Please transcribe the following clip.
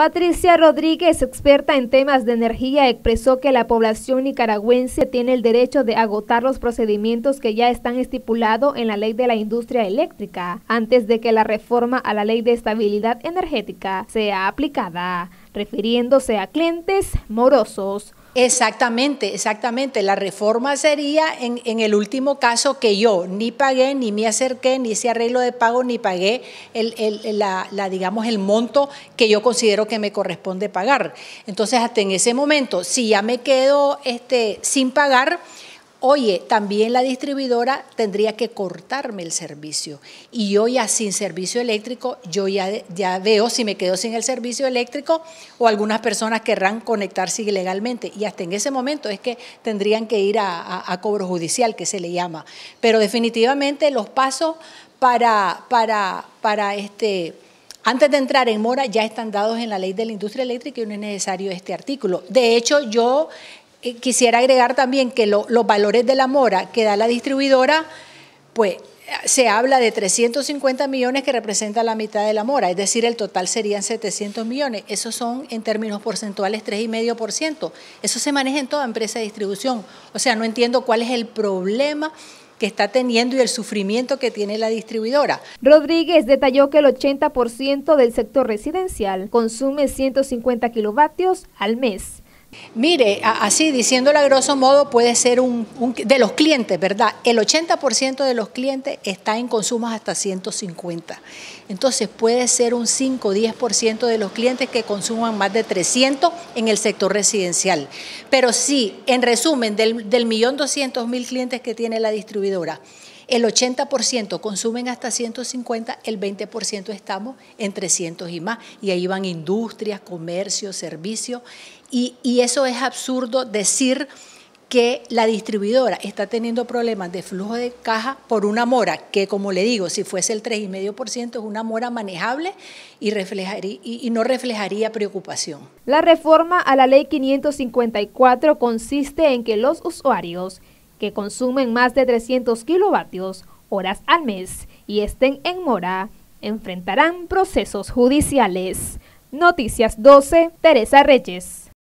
Patricia Rodríguez, experta en temas de energía, expresó que la población nicaragüense tiene el derecho de agotar los procedimientos que ya están estipulados en la ley de la industria eléctrica antes de que la reforma a la ley de estabilidad energética sea aplicada, refiriéndose a clientes morosos. Exactamente, exactamente. La reforma sería en, el último caso que yo ni pagué, ni me acerqué, ni hice arreglo de pago, ni pagué el, la, digamos, el monto que yo considero que me corresponde pagar. Entonces, hasta en ese momento, si ya me quedo este, sin pagar, Oye, también la distribuidora tendría que cortarme el servicio y yo ya sin servicio eléctrico, yo ya, veo si me quedo sin el servicio eléctrico o algunas personas querrán conectarse ilegalmente y hasta en ese momento es que tendrían que ir a, cobro judicial, que se le llama. Pero definitivamente los pasos para, para, para este... Antes de entrar en mora ya están dados en la ley de la industria eléctrica y no es necesario este artículo. De hecho, yo quisiera agregar también que los valores de la mora que da la distribuidora, pues se habla de 350 millones que representa la mitad de la mora, es decir, el total serían 700 millones. Esos son en términos porcentuales 3,5%. Eso se maneja en toda empresa de distribución. O sea, no entiendo cuál es el problema que está teniendo y el sufrimiento que tiene la distribuidora. Rodríguez detalló que el 80% del sector residencial consume 150 kilovatios al mes Mire, así diciéndolo a grosso modo, puede ser un, de los clientes, ¿verdad? El 80% de los clientes está en consumos hasta 150. Entonces puede ser un 5 o 10% de los clientes que consuman más de 300 en el sector residencial. Pero sí, en resumen, del, del millón doscientos mil clientes que tiene la distribuidora, el 80% consumen hasta 150, el 20% estamos en 300 y más. Y ahí van industrias, comercio, servicios. Y, eso es absurdo decir que la distribuidora está teniendo problemas de flujo de caja por una mora que, como le digo, si fuese el 3,5% es una mora manejable y, y, no reflejaría preocupación. La reforma a la ley 554 consiste en que los usuarios que consumen más de 300 kilovatios horas al mes y estén en mora, enfrentarán procesos judiciales. Noticias 12, Teresa Reyes.